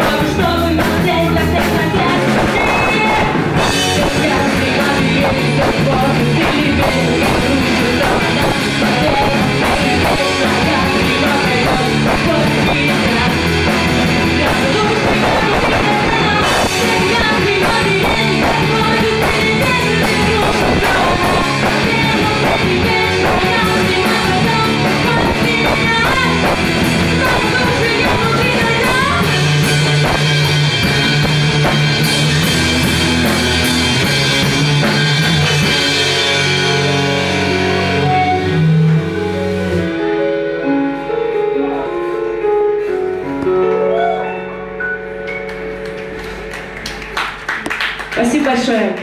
Vamos Спасибо большое.